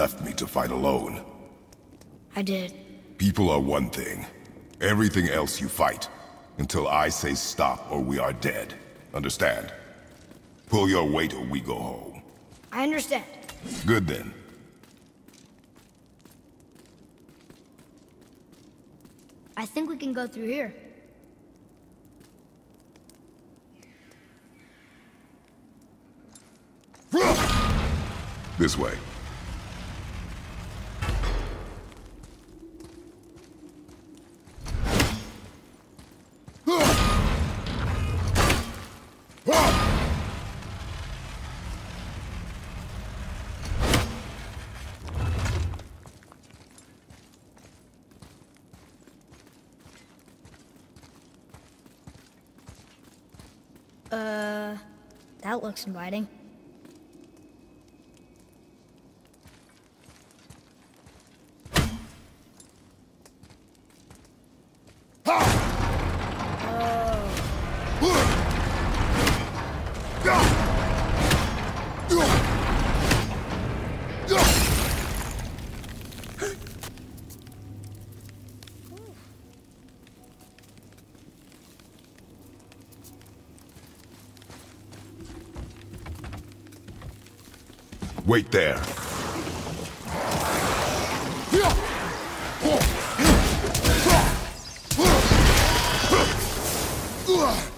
left me to fight alone. I did. People are one thing. Everything else you fight. Until I say stop or we are dead. Understand? Pull your weight or we go home. I understand. Good then. I think we can go through here. This way. Uh, that looks inviting. Wait there.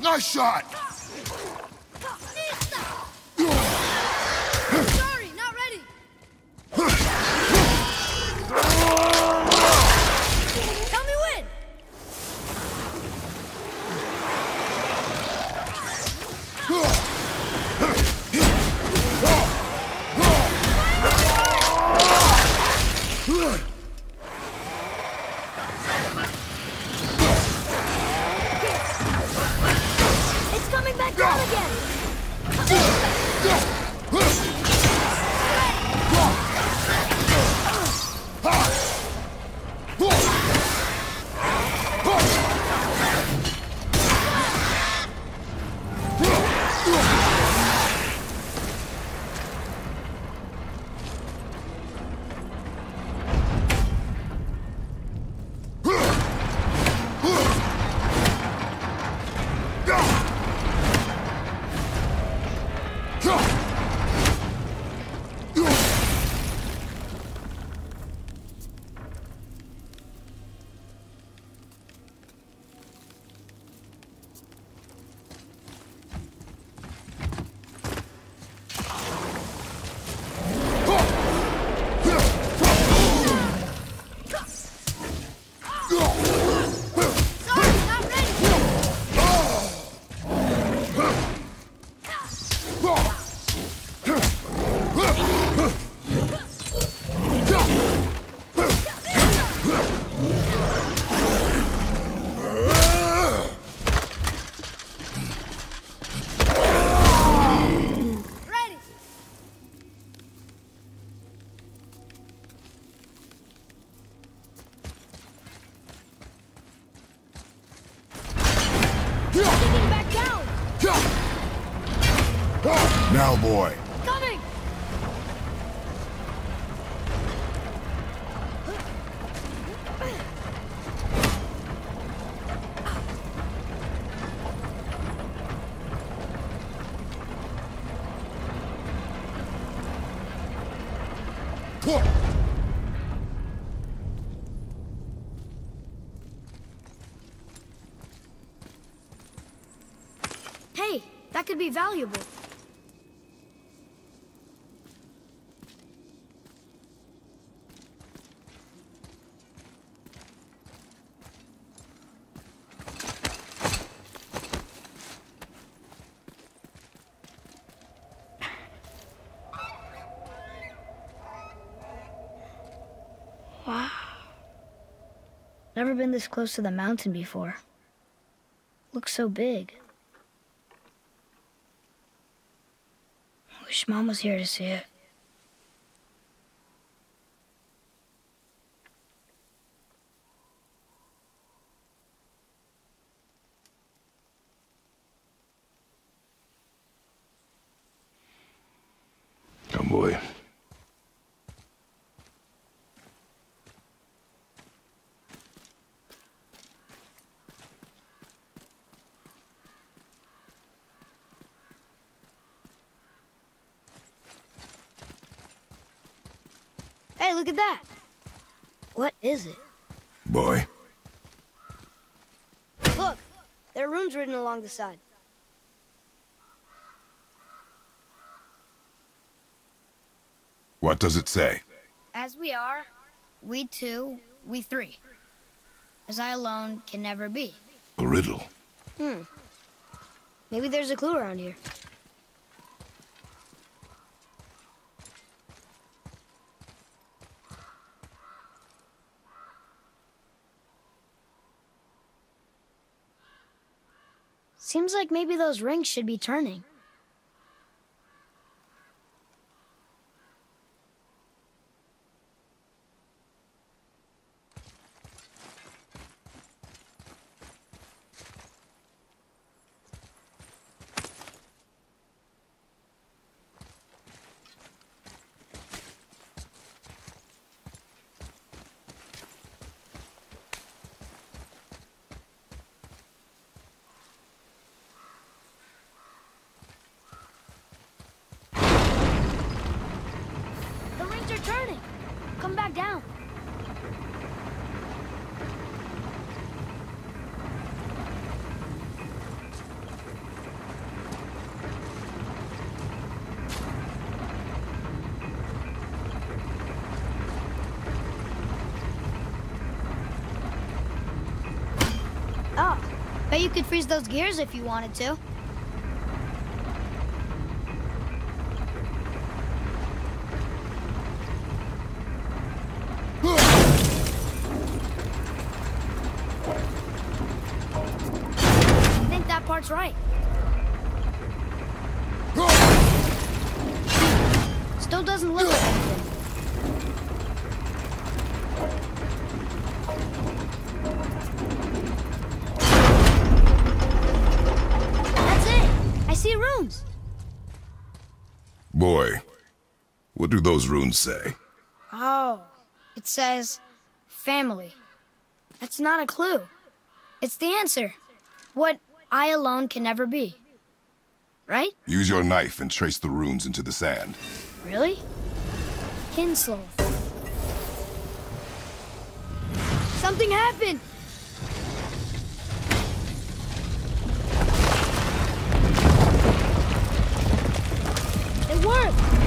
Nice shot! Boy. Coming. Hey, that could be valuable. Never been this close to the mountain before. Looks so big. Wish Mom was here to see it. Come, boy. Look at that. What is it? Boy, Look, there are runes written along the side. what does it say? As we are, we two, we three. As I alone can never be. A riddle. Hmm. Maybe there's a clue around here. Seems like maybe those rings should be turning. The rings are turning. Come back down. Oh, bet you could freeze those gears if you wanted to. Right. Still doesn't look like anything. That's it. I see runes. Boy, what do those runes say? Oh, it says family. That's not a clue. It's the answer. What I alone can never be. Right? Use your knife and trace the runes into the sand. Really? Kinslow. Something happened! It worked!